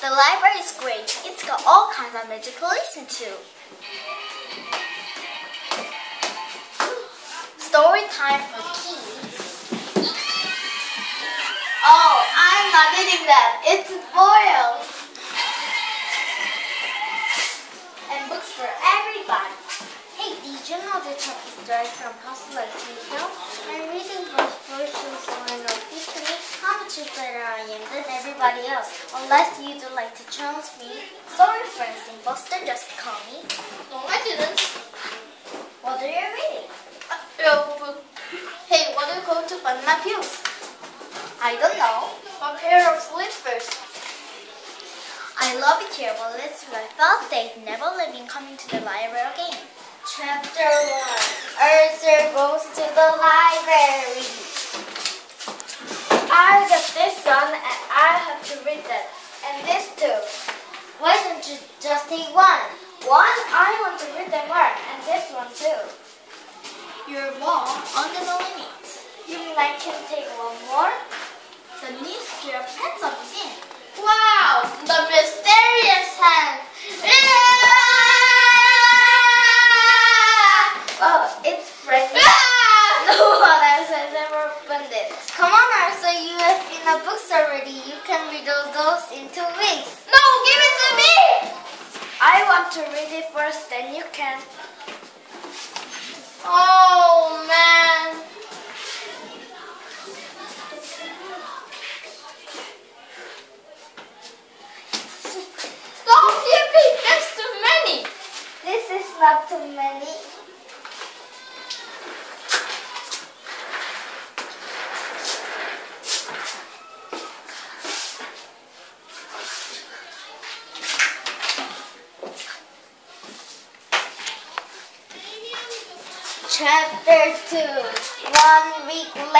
The library is great. It's got all kinds of music to listen to. Story time for kids. Oh, I'm not eating that. It's spoiled. And books for everybody. Hey, did you know the top is from Hustle Like Tokyo? I'm reading both versions so I know officially better I am than everybody else. Unless you'd like to challenge me. Sorry, friends in Boston, just call me. No, I didn't. What are you reading? Uh, book. Hey, what are you going to find my pills? I don't know. A pair of slippers. I love it here, but let's without date, never living coming to the library again. Chapter 1 Arthur goes to the library. I got this one and I have to read that. And this too. Why don't you just take one? One, I want to read them more. And this one too. You're wrong under the limit. You mean I can take one more? The new skill of hands up is in. Wow, the mysterious hand. Oh, it's Frank. no one else has ever opened it. Come on, Arthur, you have books already. You can read all those in two weeks. No, give it to me! I want to read it first, then you can. Oh man. Don't give me, that's too many. This is not too many. Chapter 2 One week later.